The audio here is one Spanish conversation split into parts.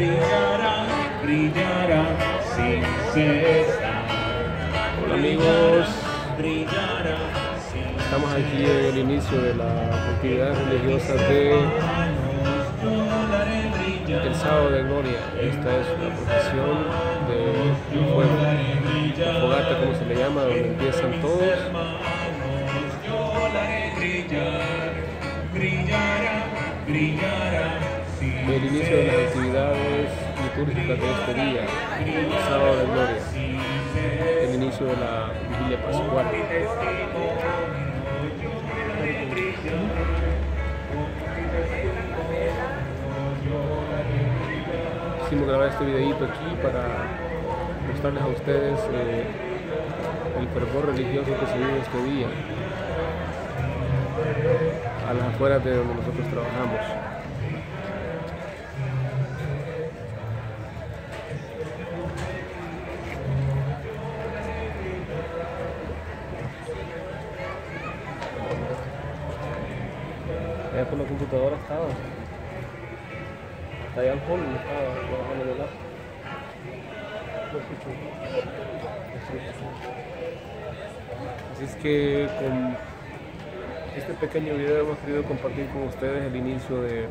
brillará, brillará sin cesar. Hola amigos, Brillará estamos aquí en el inicio de las actividades religiosas de el sábado de gloria. Esta es una procesión de fuego, fogata como se le llama, donde empiezan todos la brillará, brillará el inicio de las actividades litúrgicas de este día, el sábado de gloria, el inicio de la vigilia pascual. Quisimos grabar este videito aquí para mostrarles a ustedes eh, el fervor religioso que se vive este día a las afueras de donde nosotros trabajamos. Allá por la computadora estaba. Hasta allá al fondo estaba trabajando. Lo escucho. Así es que con este pequeño video hemos querido compartir con ustedes el inicio de,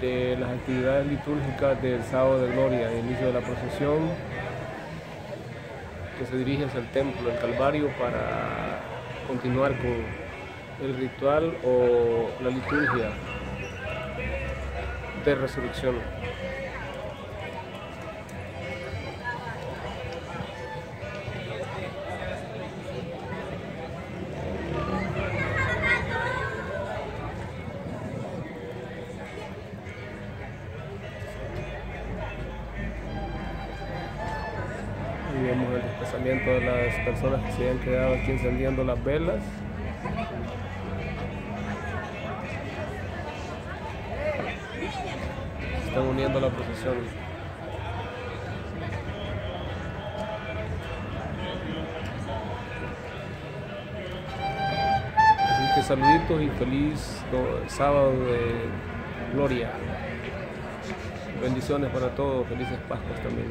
de las actividades litúrgicas del sábado de gloria, el inicio de la procesión que se dirige hacia el templo, el Calvario, para continuar con el ritual o la liturgia de resurrección. Y vemos el desplazamiento de las personas que se han quedado aquí encendiendo las velas. Están uniendo la procesión. Así que saluditos y feliz do- sábado de gloria. Bendiciones para todos, felices Pascuas también.